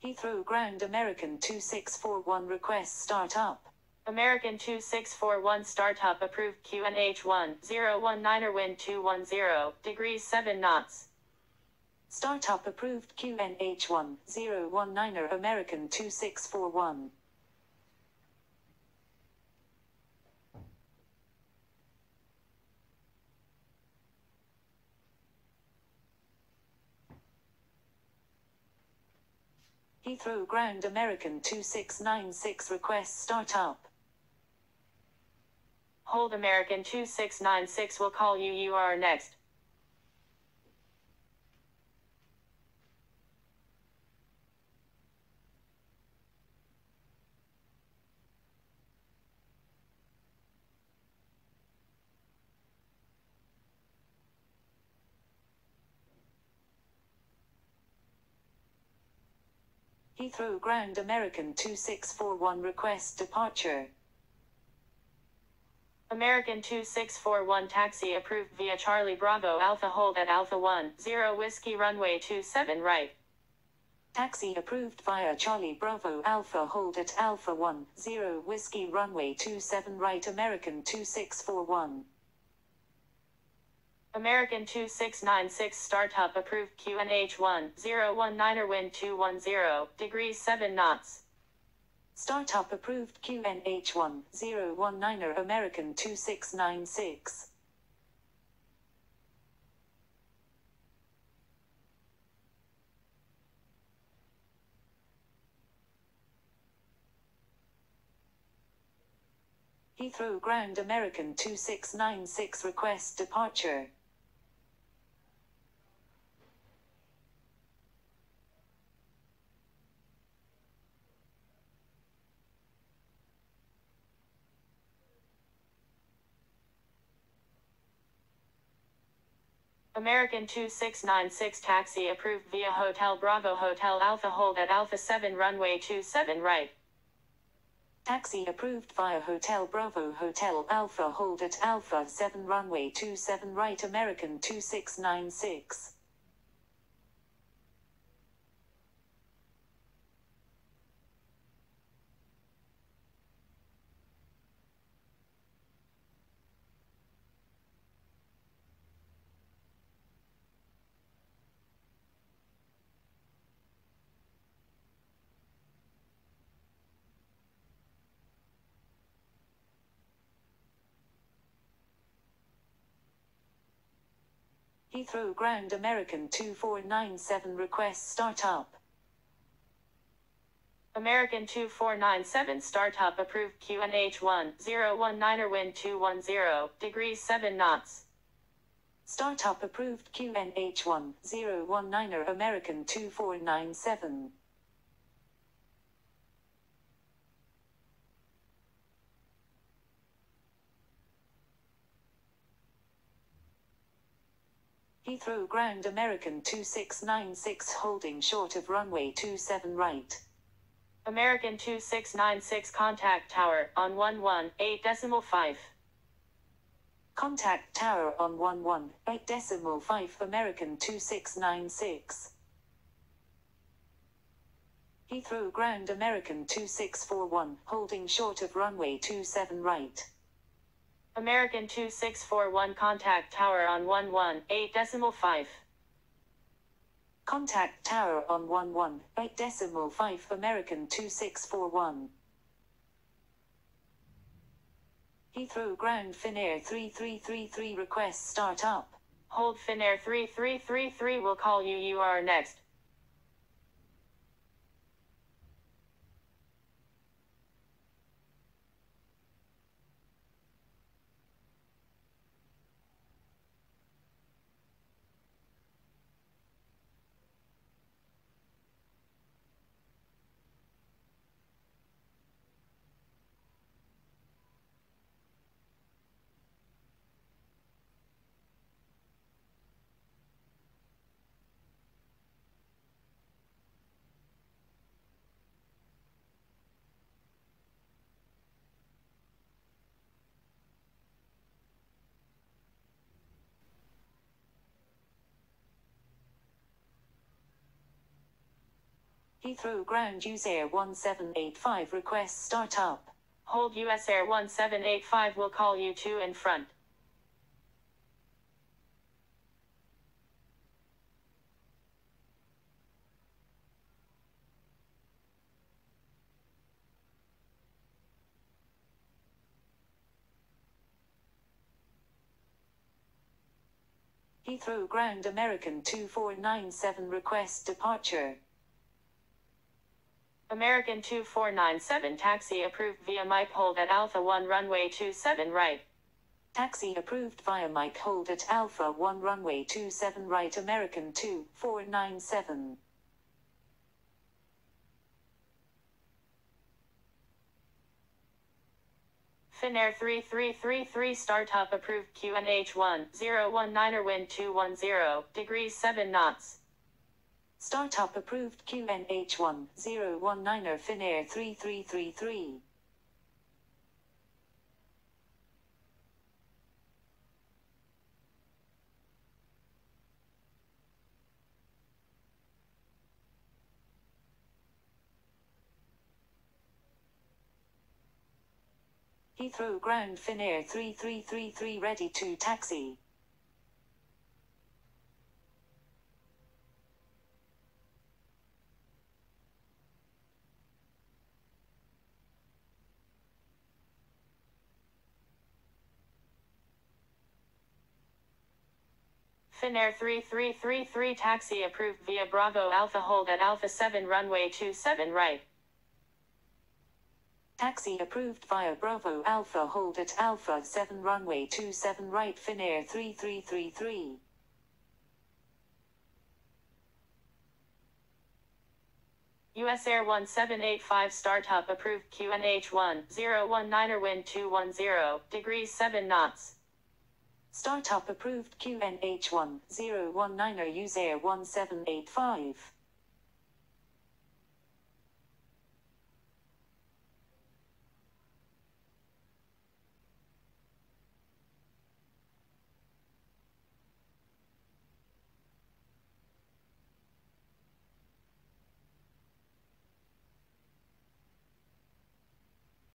Heathrow Ground American 2641 request startup. American 2641 startup approved QNH1 019er wind 210 degrees 7 knots. Startup approved QNH1 019er American 2641. Heathrow Ground American 2696 request startup. Hold American 2696 will call you you are next. Heathrow Ground American 2641 request departure. American 2641 taxi approved via Charlie Bravo Alpha hold at Alpha 1 0 Whiskey runway 27 right. Taxi approved via Charlie Bravo Alpha hold at Alpha 1 0 Whiskey runway 27 right American 2641. American 2696 startup approved QNH1 019er wind 210 degrees 7 knots. Startup approved QNH1 019er American 2696. Heathrow Ground American 2696 request departure. American 2696 taxi approved via Hotel Bravo Hotel Alpha hold at Alpha 7 runway 27 right. Taxi approved via Hotel Bravo Hotel Alpha hold at Alpha 7 runway 27 right American 2696. Heathrow Ground American 2497 request startup. American 2497 startup approved QNH1 019er wind 210 degrees 7 knots. Startup approved QNH1 019er American 2497. Heathrow Ground American 2696 holding short of runway 27 right. American 2696 contact tower on 118.5. Contact tower on 118.5 American 2696. Heathrow Ground American 2641 holding short of runway 27 right. American 2641 contact tower on 118.5. Contact tower on 118.5 American 2641. Heathrow Ground Finnair 3333 request start up. Hold Finnair 3333 will call you you are next. Heathrow Ground US Air 1785 request startup. Hold US Air 1785 will call you to in front. Heathrow Ground American 2497 request departure. American 2497 taxi approved via Mike hold at Alpha 1 runway 27 right. Taxi approved via Mike hold at Alpha 1 runway 27 right American 2497. Finnair 3333 startup approved QNH 1019er wind 210 degrees 7 knots. Startup approved QNH1019er Finnair 3333. Heathrow Ground Finnair 3333 ready to taxi. Finnair 3333 taxi approved via Bravo Alpha hold at Alpha 7 runway 27 right. Taxi approved via Bravo Alpha hold at Alpha 7 runway 27 right Finnair 3333. US Air 1785 startup approved QNH 1019er wind 210 degrees 7 knots. Startup approved QNH1019er US Air 1785.